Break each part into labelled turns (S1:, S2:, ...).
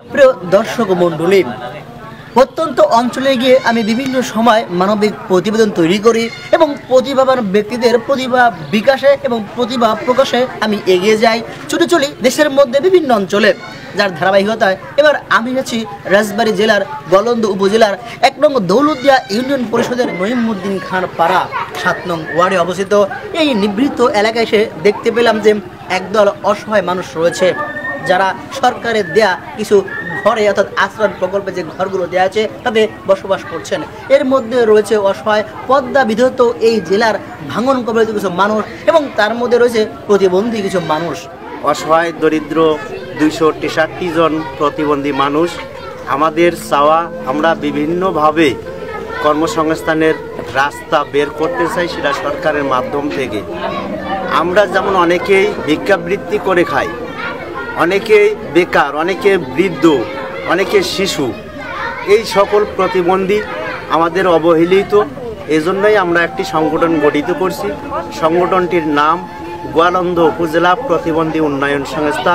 S1: প্রিয় দর্শক মণ্ডলী প্রত্যন্ত অঞ্চলে গিয়ে আমি বিভিন্ন সময় মানবিক প্রতিবেদন তৈরি করি এবং প্রতিভাবান ব্যক্তিদের প্রতিভা বিকাশে এবং প্রতিভা প্রকাশে আমি এগিয়ে যাই। ছুটে চলি দেশের মধ্যে বিভিন্ন অঞ্চলে, যার ধারাবাহিকতায় এবার আমি আছি রাজবাড়ী জেলার গলন্দ উপজেলার এক নং দৌলতদিয়া ইউনিয়ন পরিষদের নইমুদ্দিন খান পাড়া, সাত নং ওয়ার্ডে অবস্থিত। এই নিবৃত্ত এলাকায় এসে দেখতে পেলাম যে একদল অসহায় মানুষ রয়েছে। যারা সরকারের দেয়া কিছু ঘরে অর্থাৎ আশ্রয় প্রকল্পে যে ঘরগুলো দেওয়া আছে, তাতে বসবাস করছেন। এর মধ্যে রয়েছে অসহায়, পদ্মা বিধত এই জেলার ভাঙন কবলিত কিছু মানুষ এবং তার মধ্যে রয়েছে প্রতিবন্ধী কিছু মানুষ।
S2: অসহায়, দরিদ্র দুইশো তেষট্টি জন প্রতিবন্ধী মানুষ, আমাদের চাওয়া আমরা বিভিন্নভাবে কর্মসংস্থানের রাস্তা বের করতে চাই সেটা সরকারের মাধ্যম থেকে। আমরা যেমন অনেকেই ভিক্ষাবৃত্তি করে খাই অনেকে বেকার, অনেকে বৃদ্ধ, অনেকে শিশু, এই সকল প্রতিবন্ধী আমাদের অবহেলিত। এজন্যই আমরা একটি সংগঠন গঠিত করছি। সংগঠনটির নাম গোয়ালন্দ উপজেলা প্রতিবন্ধী উন্নয়ন সংস্থা,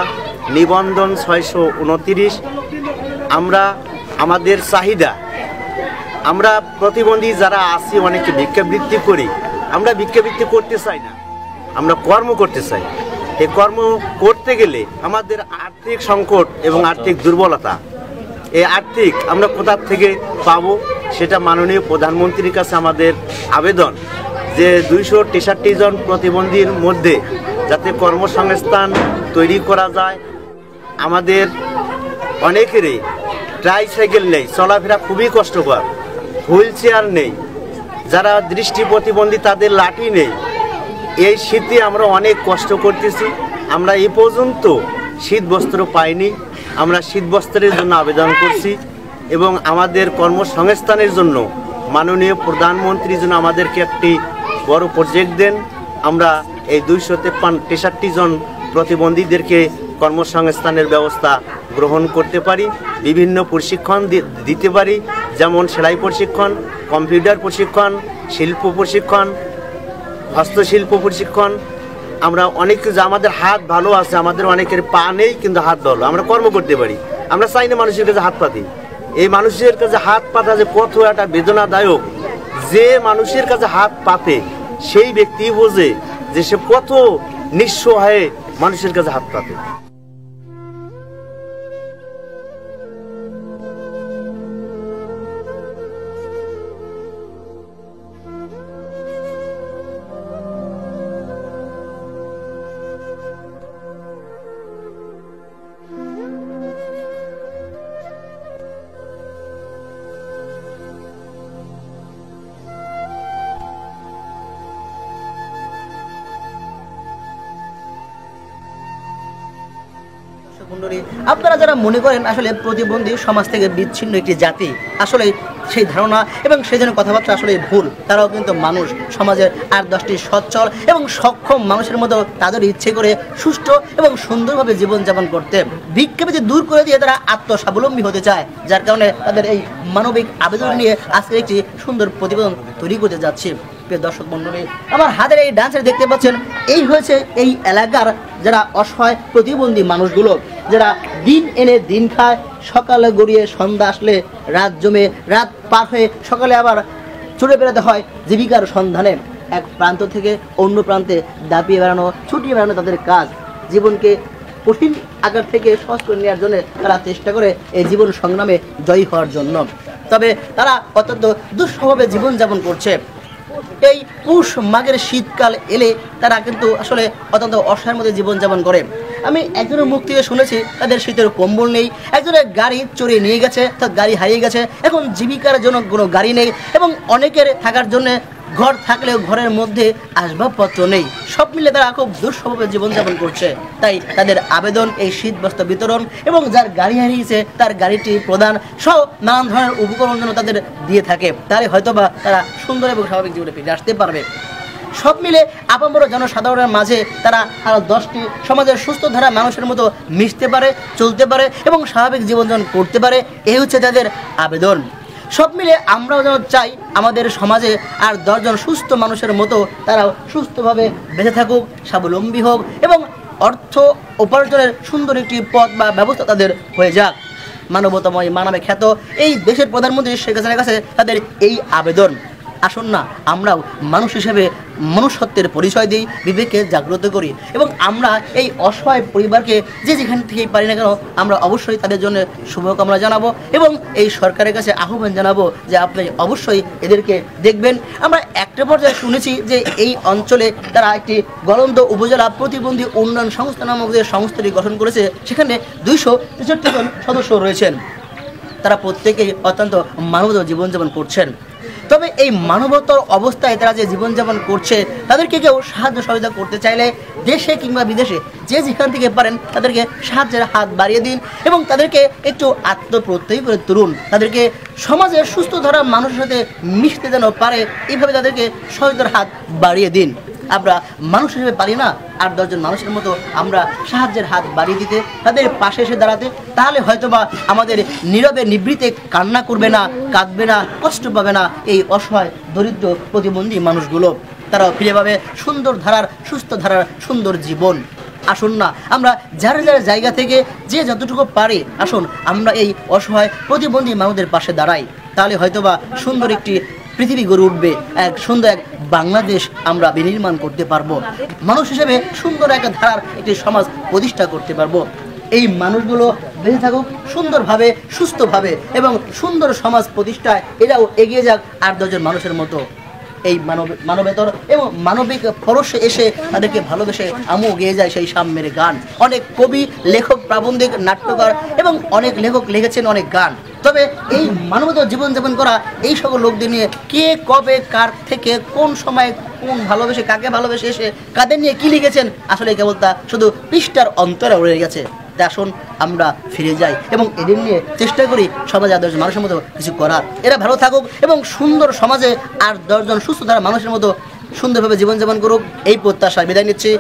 S2: নিবন্ধন ছয়শো উনতিরিশ। আমরা আমাদের চাহিদা, আমরা প্রতিবন্ধী যারা আছি, অনেকে ভিক্ষাবৃত্তি করি। আমরা ভিক্ষাবৃত্তি করতে চাই না, আমরা কর্ম করতে চাই। এই কর্ম করতে গেলে আমাদের আর্থিক সংকট এবং আর্থিক দুর্বলতা এই আর্থিক আমরা কোথার থেকে পাব সেটা মাননীয় প্রধানমন্ত্রীর কাছে আমাদের আবেদন যে দুইশো তেষট্টি জন প্রতিবন্ধীর মধ্যে যাতে কর্মসংস্থান তৈরি করা যায়। আমাদের অনেকেরই ট্রাইসাইকেল নেই চলাফেরা খুবই কষ্টকর হুইল চেয়ার নেই যারা দৃষ্টি প্রতিবন্ধী তাদের লাঠি নেই। এই শীতে আমরা অনেক কষ্ট করতেছি। আমরা এ পর্যন্ত শীত বস্ত্র পাইনি। আমরা শীত বস্ত্রের জন্য আবেদন করছি এবং আমাদের কর্মসংস্থানের জন্য মাননীয় প্রধানমন্ত্রী যেন আমাদেরকে একটি বড় প্রজেক্ট দেন। আমরা এই দুইশো তেপ্পান্ন, তেষট্টি জন প্রতিবন্ধীদেরকে কর্মসংস্থানের ব্যবস্থা গ্রহণ করতে পারি, বিভিন্ন প্রশিক্ষণ দিতে পারি, যেমন সেলাই প্রশিক্ষণ, কম্পিউটার প্রশিক্ষণ, শিল্প প্রশিক্ষণ হস্তশিল্প প্রশিক্ষণ, আমরা অনেক কিছু, আমাদের হাত ভালো আছে, আমাদের অনেকের পা নেই, কিন্তু হাত ভালো। আমরা কর্ম করতে পারি। আমরা চাই না মানুষের কাছে হাত পাতি। এই মানুষের কাছে হাত পাতা যে কত একটা বেদনাদায়ক, যে মানুষের কাছে হাত পাতে, সেই ব্যক্তি বোঝে যে সে কত নিঃস্ব হয়ে মানুষের কাছে হাত পাতে।
S1: দর্শক মণ্ডলী, আপনারা যারা মনে করেন আসলে প্রতিবন্ধী সমাজ থেকে বিচ্ছিন্ন একটি জাতি আসলে সেই ধারণা এবং সেই জন্য কথাবার্তা আসলে ভুল। তারাও কিন্তু মানুষ সমাজের আর দশটি সচ্ছল এবং সক্ষম মানুষের মতো তাদের ইচ্ছে করে সুষ্ঠু এবং সুন্দরভাবে জীবনযাপন করতে। ভিক্ষাবৃত্তি দূর করে দিয়ে তারা আত্মস্বাবলম্বী হতে চায় যার কারণে তাদের এই মানবিক আবেদন নিয়ে আজকে একটি সুন্দর প্রতিবেদন তৈরি করতে যাচ্ছি। প্রিয় দর্শক মণ্ডলী আমার হাতের এই ডান্সার দেখতে পাচ্ছেন এই হয়েছে এই এলাকার যারা অসহায় প্রতিবন্ধী মানুষগুলো। যারা দিন এনে দিন খায়, সকালে গড়িয়ে সন্ধ্যা আসলে রাত জমে, রাত পার হয়ে সকালে আবার ছুটে বেড়াতে হয় জীবিকার সন্ধানে। এক প্রান্ত থেকে অন্য প্রান্তে দাপিয়ে বেড়ানো, ছুটিয়ে বেড়ানো তাদের কাজ। জীবনকে কঠিন আকার থেকে সহজ করে নেওয়ার জন্য তারা চেষ্টা করে এই জীবন সংগ্রামে জয়ী হওয়ার জন্য। তবে তারা অত্যন্ত দুঃস্বভাবে জীবনযাপন করছে। এই পুষ মাঘের শীতকাল এলে তারা কিন্তু আসলে অত্যন্ত অসহায়ের মধ্যে জীবনযাপন করে। আমি একজনের মুখ থেকে শুনেছি, তাদের শীতের কম্বল নেই। একজনের গাড়ি চড়ে নিয়ে গেছে তার গাড়ি হারিয়ে গেছে। এখন জীবিকার জন্য কোনো গাড়ি নেই এবং অনেকের থাকার জন্য ঘর থাকলেও ঘরের মধ্যে আসবাবপত্র নেই। সব মিলে তারা খুব দুঃস্বভাবে জীবনযাপন করছে। তাই তাদের আবেদন, এই শীত বস্ত্র বিতরণ এবং যার গাড়ি হারিয়েছে, তার গাড়িটি প্রদান সহ নানান ধরনের উপকরণ যেন তাদের দিয়ে থাকে। তাহলে হয়তোবা তারা সুন্দর এবং স্বাভাবিক জীবনে ফিরে আসতে পারবে। সব মিলে আপামর জনসাধারণের মাঝে তারা আরও দশটি সমাজের সুস্থ ধারা মানুষের মতো মিশতে পারে, চলতে পারে এবং স্বাভাবিক জীবনযাপন করতে পারে, এই হচ্ছে তাদের আবেদন। সব মিলে আমরাও যেন চাই আমাদের সমাজে আর দশজন সুস্থ মানুষের মতো তারাও সুস্থভাবে বেঁচে থাকুক, স্বাবলম্বী হোক এবং অর্থ উপার্জনের সুন্দর একটি পথ বা ব্যবস্থা তাদের হয়ে যাক। মানবতাময় মানবে খ্যাত এই দেশের প্রধানমন্ত্রী শেখ হাসিনার কাছে তাদের এই আবেদন। আসুন না, আমরাও মানুষ হিসেবে মনুষ্যত্বের পরিচয় দিই, বিবেককে জাগ্রত করি এবং আমরা এই অসহায় পরিবারকে যে যেখান থেকেই পারি না কেন, আমরা অবশ্যই তাদের জন্য শুভকামনা জানাব এবং এই সরকারের কাছে আহ্বান জানাব যে আপনি অবশ্যই এদেরকে দেখবেন। আমরা একটা পর্যায়ে শুনেছি যে এই অঞ্চলে তারা একটি গলন্দ উপজেলা প্রতিবন্ধী উন্নয়ন সংস্থা নামক যে সংস্থাটি গঠন করেছে, সেখানে দুইশো তেষট্টি জন সদস্য রয়েছেন। তারা প্রত্যেকেই অত্যন্ত মানবত জীবনযাপন করছেন। এই মানবতর অবস্থায় তারা যে জীবনযাপন করছে, তাদেরকে কেউ সাহায্য সহযোগিতা করতে চাইলে দেশে কিংবা বিদেশে যে যেখান থেকে পারেন, তাদেরকে সাহায্যের হাত বাড়িয়ে দিন এবং তাদেরকে একটু আত্মপ্রত্যয়ী করে তুলুন। তাদেরকে সমাজের সুস্থ ধরা মানুষের সাথে মিশতে যেন পারে এইভাবে তাদেরকে সহযোগিতার হাত বাড়িয়ে দিন। আমরা মানুষ হিসেবে পারি না। আর দশজন মানুষের মতো আমরা সাহায্যের হাত বাড়িয়ে দিতে, তাদের পাশে এসে দাঁড়াতে, তাহলে হয়তোবা আমাদের নীরবে নিবৃতে কান্না করবে না, কাঁদবে না, কষ্ট পাবে না এই অসহায়, দরিদ্র প্রতিবন্ধী মানুষগুলো। তারাও ফিরে পাবে সুন্দর ধারার, সুস্থ ধারার, সুন্দর জীবন। আসুন না, আমরা যার যার জায়গা থেকে যে যতটুকু পারি, আসুন, আমরা এই অসহায় প্রতিবন্ধী মানুষদের পাশে দাঁড়াই। তাহলে হয়তোবা সুন্দর একটি পৃথিবী গড়ে উঠবে, এক সুন্দর এক বাংলাদেশ আমরা বিনির্মাণ করতে পারব। মানুষ হিসেবে সুন্দর একটা ধারার একটি সমাজ প্রতিষ্ঠা করতে পারব। এই মানুষগুলো বেঁচে থাকুক, সুন্দরভাবে, সুস্থভাবে এবং সুন্দর সমাজ প্রতিষ্ঠায় এরাও এগিয়ে যাক আর দশজন মানুষের মতো। এই মানব, মানবেতর এবং মানবিক ফরসে এসে তাদেরকে ভালোবেসে আমিও গেয়ে যায় সেই সাম্যের গান। অনেক কবি, লেখক, প্রাবন্ধিক, নাট্যকার এবং অনেক লেখক লিখেছেন অনেক গান। তবে এই মানবতার জীবনযাপন করা এই সকল লোকদের নিয়ে কে কবে, কার থেকে, কোন সময়, কোন ভালোবেসে, কাকে ভালোবেসে এসে, কাদের নিয়ে কি লিখেছেন, আসলে কেবল তা শুধু পৃষ্ঠার অন্তরে রয়ে গেছে। আসুন আমরা ফিরে যাই এবং এদের নিয়ে চেষ্টা করি সমাজে দশজন মানুষের মতো কিছু করার। এরা ভালো থাকুক এবং সুন্দর সমাজে আর দশজন সুস্থ ধারা মানুষের মতো সুন্দরভাবে জীবনযাপন করুক, এই প্রত্যাশায় বিদায় নিচ্ছি।